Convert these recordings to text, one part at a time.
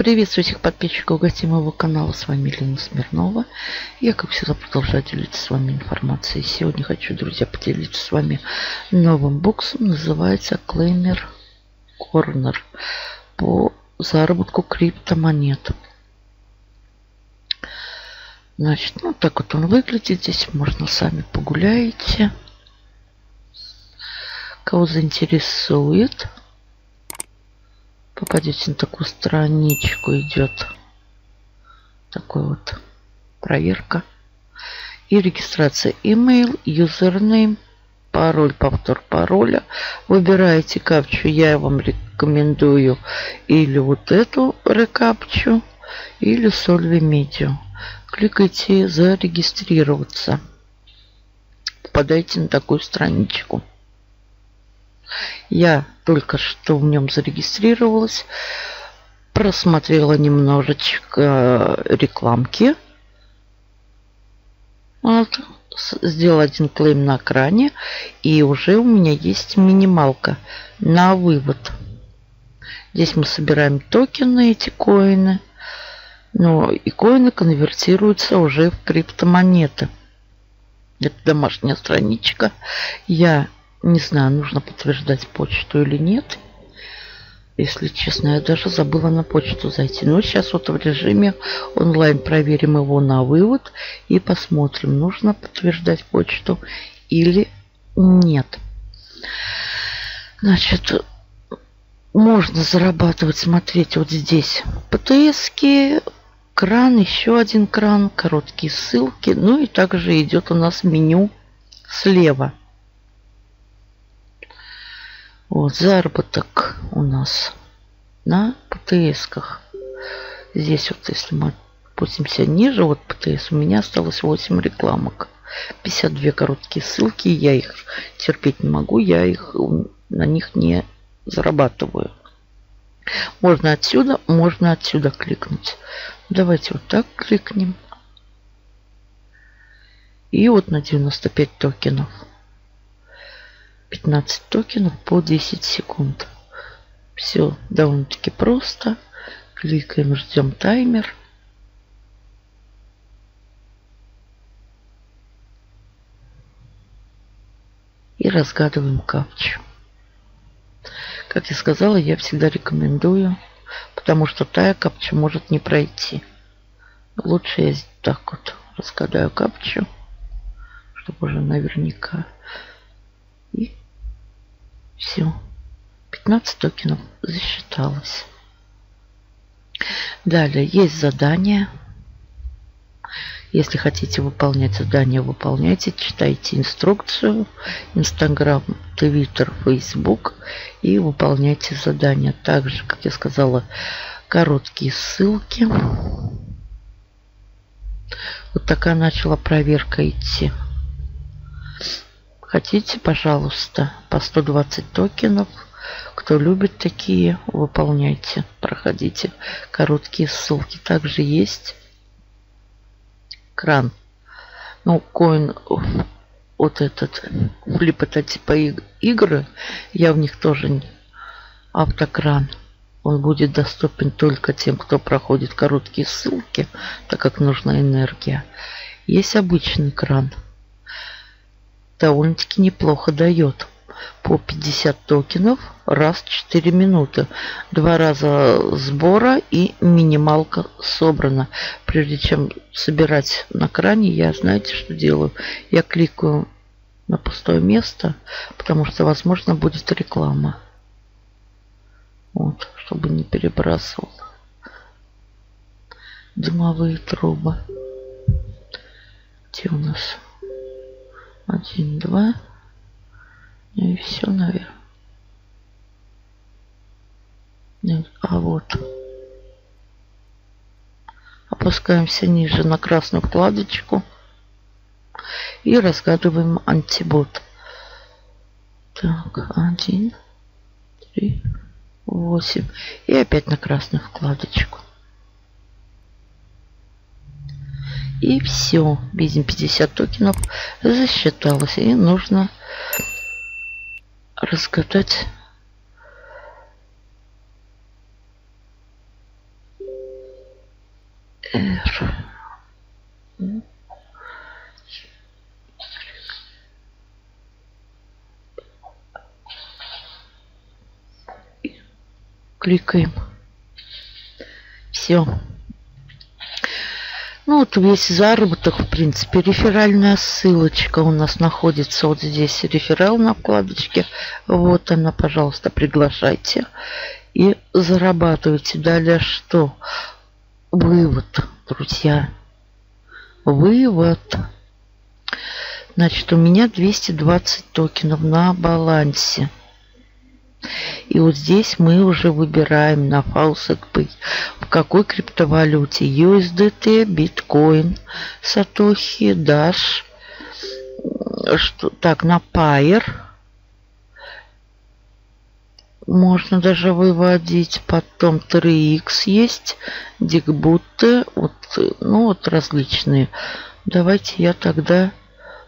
Приветствую всех подписчиков гостей моего канала. С вами Елена Смирнова. Я, как всегда, продолжаю делиться с вами информацией. Сегодня хочу, друзья, поделиться с вами новым боксом. Называется Claimer Corner по заработку криптомонет. Значит, ну так вот он выглядит. Здесь можно сами погуляете. Кого заинтересует, попадете на такую страничку, идет такой вот проверка и регистрация. Email, username, пароль, повтор пароля. Выбираете капчу. Я вам рекомендую или вот эту рекапчу, или Solvi Media. Кликайте зарегистрироваться. Попадаете на такую страничку. Я только что в нем зарегистрировалась, просмотрела немножечко рекламки. Вот, сделал один клейм на экране, и уже у меня есть минималка на вывод. Здесь мы собираем токены, эти коины. Но и коины конвертируются уже в криптомонеты. Это домашняя страничка. Я не знаю, нужно подтверждать почту или нет. Если честно, я даже забыла на почту зайти. Но сейчас вот в режиме онлайн проверим его на вывод и посмотрим, нужно подтверждать почту или нет. Значит, можно зарабатывать, смотреть вот здесь ПТСки, кран, еще один кран, короткие ссылки. Ну и также идет у нас меню слева. Вот заработок у нас на ПТСках. Здесь вот, если мы опустимся ниже, вот ПТС, у меня осталось 8 рекламок. 52 короткие ссылки, я их терпеть не могу, я их на них не зарабатываю. Можно отсюда, можно отсюда кликнуть. Давайте вот так кликнем. И вот на 95 токенов. 15 токенов по 10 секунд. Все довольно-таки просто. Кликаем, ждем таймер. И разгадываем капчу. Как я сказала, я всегда рекомендую, потому что тая капча может не пройти. Лучше я так вот разгадаю капчу, чтобы уже наверняка. И все. 15 токенов засчиталось. Далее есть задание. Если хотите выполнять задание, выполняйте. Читайте инструкцию. Инстаграм, Твиттер, Фейсбук. И выполняйте задания. Также, как я сказала, короткие ссылки. Вот такая начала проверка идти. Хотите, пожалуйста, по 120 токенов. Кто любит такие, выполняйте, проходите короткие ссылки. Также есть кран. Ну, коин вот этот флип это типа игры. Я в них тоже. Автокран. Он будет доступен только тем, кто проходит короткие ссылки, так как нужна энергия. Есть обычный кран довольно-таки неплохо дает. По 50 токенов раз 4 минуты. Два раза сбора и минималка собрана. Прежде чем собирать на кране, я знаете, что делаю? Я кликаю на пустое место, потому что, возможно, будет реклама. Вот, чтобы не перебрасывал. Дымовые трубы. Где у нас? Один, два. Ну и все, наверное. Нет, а вот. Опускаемся ниже на красную вкладочку. И разгадываем антибот. Так, один, три, восемь. И опять на красную вкладочку. И все. Видим 50 токенов засчиталось. И нужно разгадать Кликаем. Все. Вот весь заработок, в принципе, реферальная ссылочка у нас находится вот здесь. Реферал на вкладочке. Вот она, пожалуйста, приглашайте. И зарабатывайте. Далее что? Вывод, друзья. Вывод. Значит, у меня 220 токенов на балансе. И вот здесь мы уже выбираем на FaucetPay, в какой криптовалюте. USDT, биткоин, Satoshi, Dash. Что, так, на Pair. Можно даже выводить. Потом 3x есть. Дигбуты. Вот, ну, вот различные. Давайте я тогда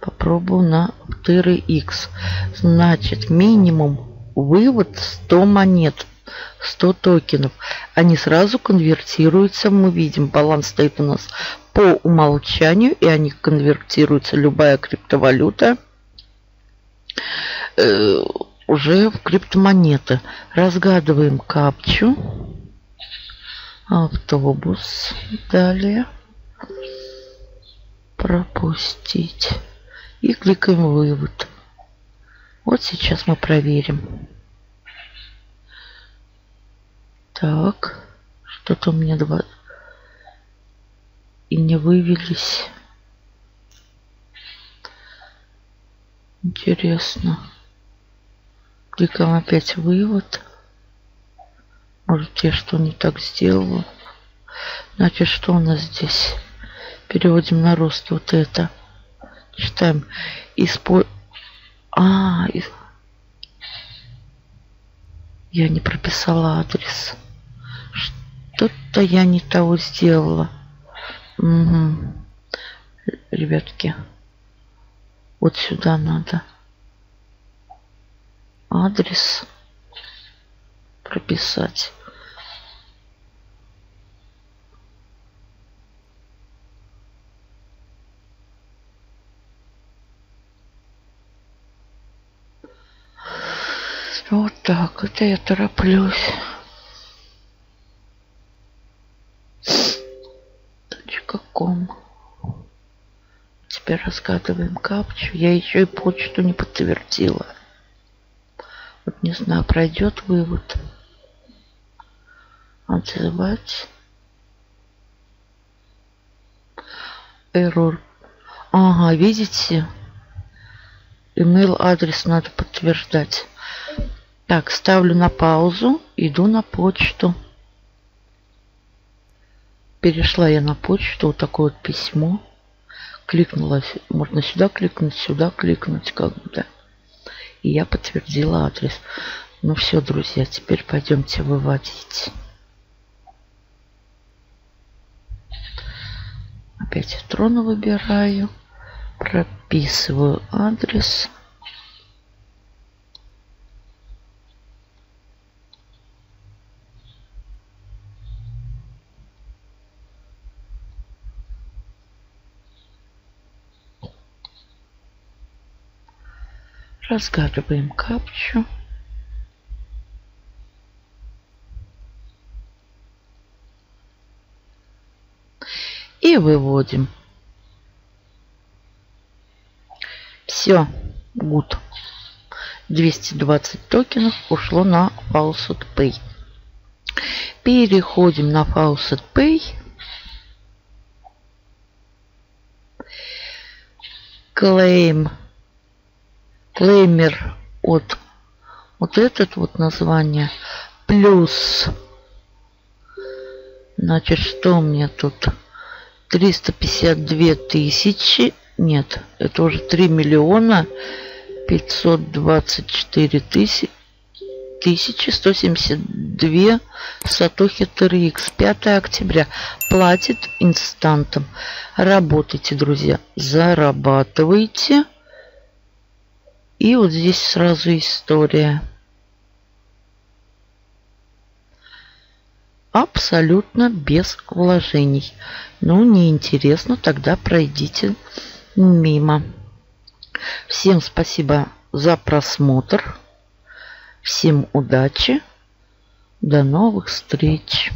попробую на 3x. Значит, минимум вывод 100 монет, 100 токенов. Они сразу конвертируются. Мы видим, баланс стоит у нас по умолчанию, и они конвертируются, любая криптовалюта, э, уже в криптомонеты. Разгадываем капчу. Автобус. Далее. Пропустить. И кликаем вывод. Вот сейчас мы проверим. Так, что-то у меня два и не вывелись. Интересно. Кликаем опять вывод. Может, я что не так сделала. Значит, что у нас здесь? Переводим на рост вот это. Читаем. Используем а, я не прописала адрес. Что-то я не того сделала. Угу. Ребятки, вот сюда надо. Адрес прописать. Вот так, это я тороплюсь. Каком? Теперь разгадываем капчу. Я еще и почту не подтвердила. Вот не знаю, пройдет вывод. Отзывать. Error. Ага, видите? Email адрес надо подтверждать. Так, ставлю на паузу, иду на почту. Перешла я на почту, вот такое вот письмо. Кликнула, можно сюда кликнуть, сюда кликнуть, как бы, да. И я подтвердила адрес. Ну все, друзья, теперь пойдемте выводить. Опять трон выбираю, прописываю адрес. Разгадываем капчу. И выводим. Все, гуд. 220 токенов ушло на Faucet Pay. Переходим на Faucet Pay. Claim клеймер от вот этот вот название. Плюс. Значит что у меня тут? 352 тысячи. Нет это уже 3 миллиона 524 тысячи 1172 Сатохи TRX 5 октября. Платит инстантом. Работайте друзья. Зарабатывайте и вот здесь сразу история. Абсолютно без вложений. Ну, неинтересно, тогда пройдите мимо. Всем спасибо за просмотр. Всем удачи. До новых встреч!